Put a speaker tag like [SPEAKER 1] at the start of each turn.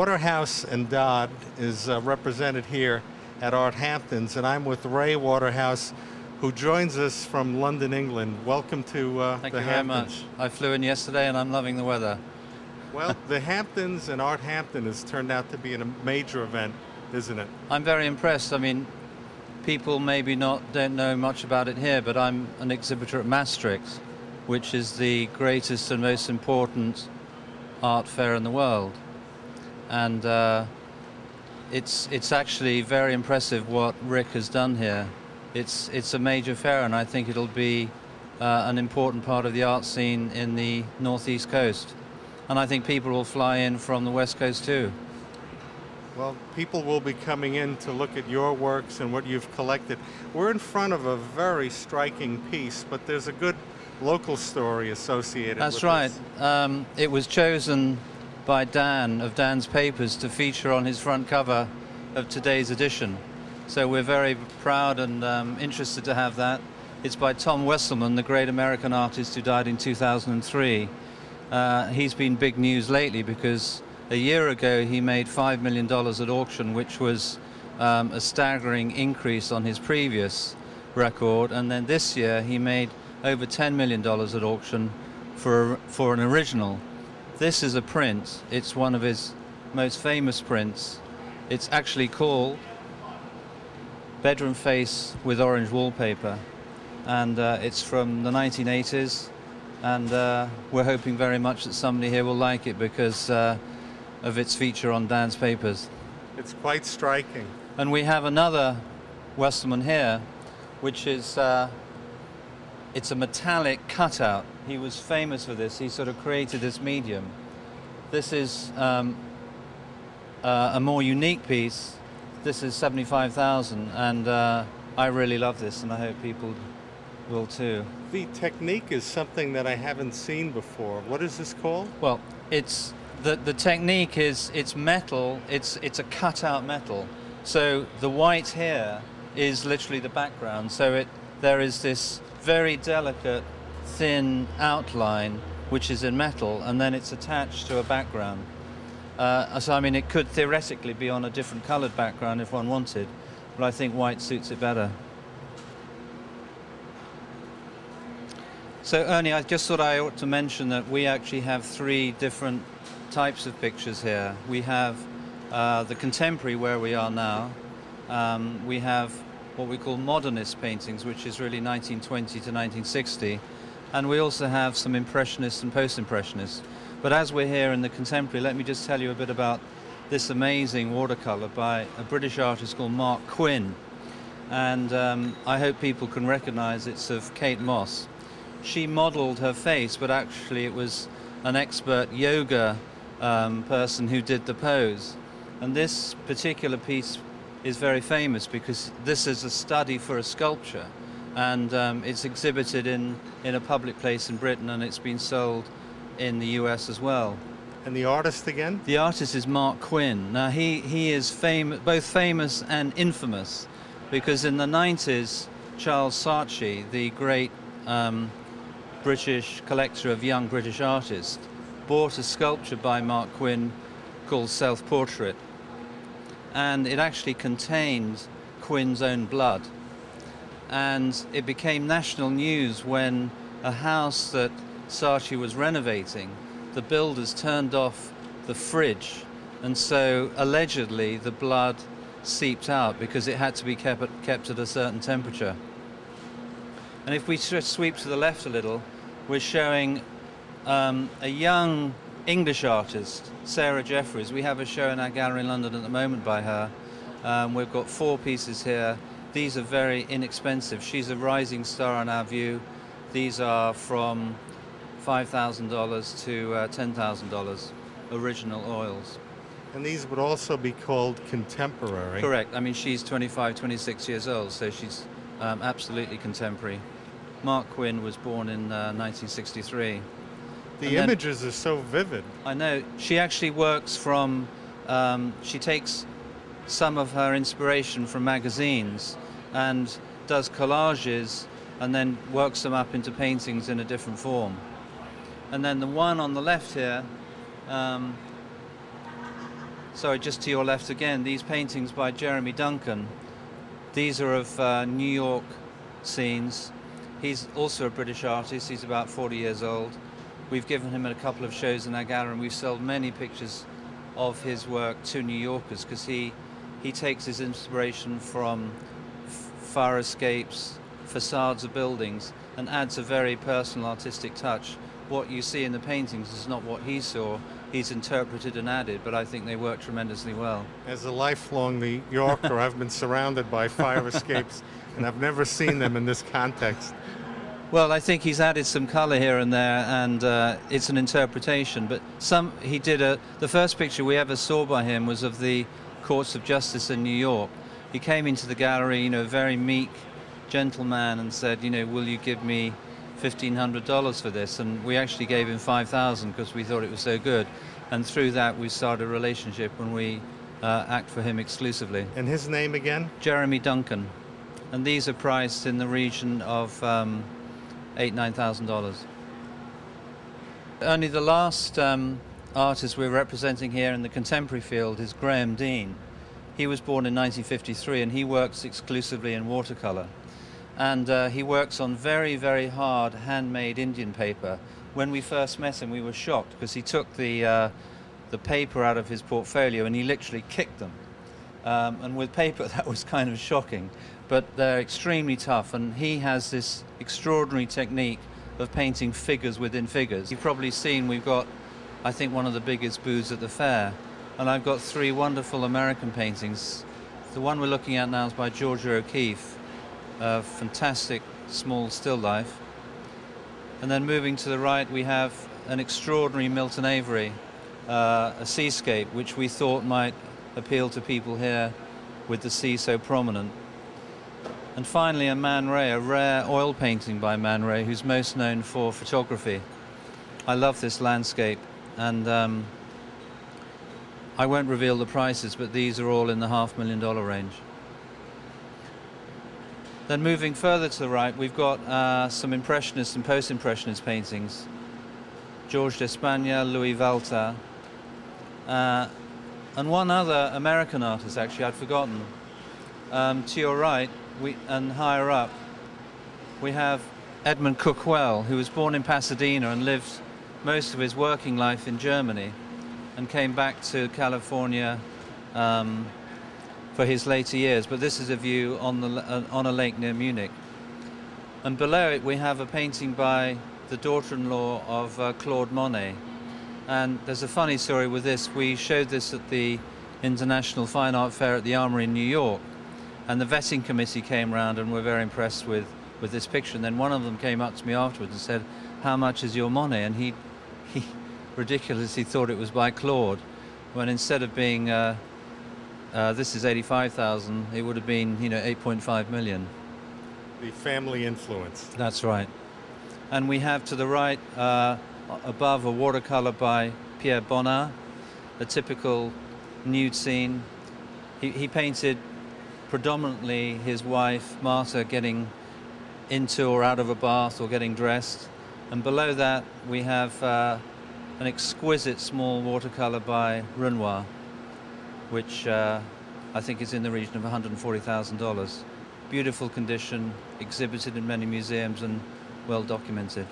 [SPEAKER 1] Waterhouse and Dodd is uh, represented here at ArtHamptons, and I'm with Ray Waterhouse, who joins us from London, England. Welcome to uh,
[SPEAKER 2] Thank
[SPEAKER 1] the
[SPEAKER 2] you
[SPEAKER 1] Hamptons.
[SPEAKER 2] very much. I flew in yesterday and I'm loving the weather.
[SPEAKER 1] Well, the Hamptons and Art Hampton has turned out to be a major event, isn't it?
[SPEAKER 2] I'm very impressed. I mean, people maybe not don't know much about it here, but I'm an exhibitor at Maastricht, which is the greatest and most important art fair in the world, and uh, it's it's actually very impressive what Rick has done here. It's it's a major fair, and I think it'll be uh, an important part of the art scene in the northeast coast, and I think people will fly in from the west coast too.
[SPEAKER 1] Well, people will be coming in to look at your works and what you've collected. We're in front of a very striking piece, but there's a good local story associated
[SPEAKER 2] That's
[SPEAKER 1] with
[SPEAKER 2] right. Um, it was chosen by Dan of Dan's Papers to feature on his front cover of today's edition. So we're very proud and um, interested to have that. It's by Tom Wesselmann, the great American artist who died in 2003. Uh, he's been big news lately because a year ago he made $5 million at auction, which was um, a staggering increase on his previous record. And then this year he made over $10 million at auction for, for an original. This is a print. It's one of his most famous prints. It's actually called Bedroom Face with Orange Wallpaper. And uh, it's from the 1980s. And uh, we're hoping very much that somebody here will like it because uh, of its feature on Dan's papers.
[SPEAKER 1] It's quite striking.
[SPEAKER 2] And we have another Wesselmann here, which is uh, it's a metallic cutout. He was famous for this. He sort of created this medium. This is um, uh, a more unique piece. This is 75,000, and uh, I really love this, and I hope people will too.
[SPEAKER 1] The technique is something that I haven't seen before. What is this called?
[SPEAKER 2] Well, it's the the technique is it's metal. It's it's a cutout metal. So the white here is literally the background. So it there is this very delicate, thin outline which is in metal, and then it's attached to a background. Uh, so I mean, it could theoretically be on a different coloured background if one wanted, but I think white suits it better. So Ernie, I just thought I ought to mention that we actually have three different types of pictures here. We have uh, the contemporary where we are now. Um, we have what we call modernist paintings, which is really 1920 to 1960. And we also have some impressionists and post-impressionists. But as we're here in the contemporary, let me just tell you a bit about this amazing watercolor by a British artist called Marc Quinn. And um, I hope people can recognize it's of Kate Moss. She modeled her face, but actually it was an expert yoga um, person who did the pose. And this particular piece is very famous because this is a study for a sculpture and um, it's exhibited in, in a public place in Britain and it's been sold in the US as well.
[SPEAKER 1] And the artist again?
[SPEAKER 2] The artist is Marc Quinn. Now he, he is fam- both famous and infamous because in the 90s Charles Saatchi, the great um, British collector of young British artists, bought a sculpture by Marc Quinn called Self Portrait and it actually contained Quinn's own blood. And it became national news when a house that Saatchi was renovating, the builders turned off the fridge, and so allegedly the blood seeped out because it had to be kept at, kept at a certain temperature. And if we sweep to the left a little, we're showing um, a young English artist, Sarah Jeffries. We have a show in our gallery in London at the moment by her. Um, we've got four pieces here. These are very inexpensive. She's a rising star in our view. These are from $5,000 to uh, $10,000 original oils.
[SPEAKER 1] And these would also be called contemporary.
[SPEAKER 2] Correct. I mean, she's 25, 26 years old, so she's um, absolutely contemporary. Marc Quinn was born in uh, 1963.
[SPEAKER 1] The
[SPEAKER 2] And then-
[SPEAKER 1] images are so vivid.
[SPEAKER 2] I know. She actually works from, um, she takes some of her inspiration from magazines and does collages and then works them up into paintings in a different form. And then the one on the left here, um, sorry, just to your left again, these paintings by Jeremy Duncan. These are of uh, New York scenes. He's also a British artist. He's about 40 years old. We've given him a couple of shows in our gallery and we've sold many pictures of his work to New Yorkers because he, he takes his inspiration from fire escapes, facades of buildings and adds a very personal artistic touch. What you see in the paintings is not what he saw, he's interpreted and added, but I think they work tremendously well.
[SPEAKER 1] As a lifelong New Yorker, I've been surrounded by fire escapes and I've never seen them in this context.
[SPEAKER 2] Well, I think he's added some colour here and there, and uh, it's an interpretation. But some he did a. The first picture we ever saw by him was of the courts of justice in New York. He came into the gallery, you know, a very meek gentleman, and said, you know, will you give me fifteen hundred dollars for this? And we actually gave him five thousand because we thought it was so good. And through that, we started a relationship, when we uh, act for him exclusively.
[SPEAKER 1] And his name again?
[SPEAKER 2] Jeremy Duncan. And these are priced in the region of. Um, eight, nine thousand dollars. Only the last um, artist we're representing here in the contemporary field is Graham Dean. He was born in 1953 and he works exclusively in watercolor. And uh, he works on very, very hard handmade Indian paper. When we first met him, we were shocked because he took the, uh, the paper out of his portfolio and he literally kicked them. Um, and with paper, that was kind of shocking but they're extremely tough and he has this extraordinary technique of painting figures within figures. You've probably seen we've got, I think, one of the biggest booths at the fair and I've got three wonderful American paintings. The one we're looking at now is by Georgia O'Keeffe, a fantastic small still life. And then moving to the right we have an extraordinary Milton Avery, uh, a seascape, which we thought might appeal to people here with the sea so prominent. And finally, a Man Ray, a rare oil painting by Man Ray, who's most known for photography. I love this landscape, and um, I won't reveal the prices, but these are all in the half million dollar range. Then moving further to the right, we've got uh, some Impressionist and Post-Impressionist paintings. George d'Espagnat, Louis Valtat, uh, and one other American artist, actually, I'd forgotten. Um, to your right, we, and higher up, we have Edmund Cucuel, who was born in Pasadena and lived most of his working life in Germany and came back to California um, for his later years. But this is a view on, the, uh, on a lake near Munich. And below it, we have a painting by the daughter-in-law of uh, Claude Monet. And there's a funny story with this. We showed this at the International Fine Art Fair at the Armory in New York and the vetting committee came round and were very impressed with, with this picture. And then one of them came up to me afterwards and said, how much is your money? And he, he ridiculously thought it was by Claude, when instead of being, uh, uh, this is 85,000, it would have been, you know, 8.5 million.
[SPEAKER 1] The family influence.
[SPEAKER 2] That's right. And we have to the right, uh, above, a watercolor by Pierre Bonnard, a typical nude scene. He, he painted predominantly his wife, Martha, getting into or out of a bath or getting dressed. And below that, we have uh, an exquisite small watercolor by Renoir, which uh, I think is in the region of $140,000. Beautiful condition, exhibited in many museums and well documented.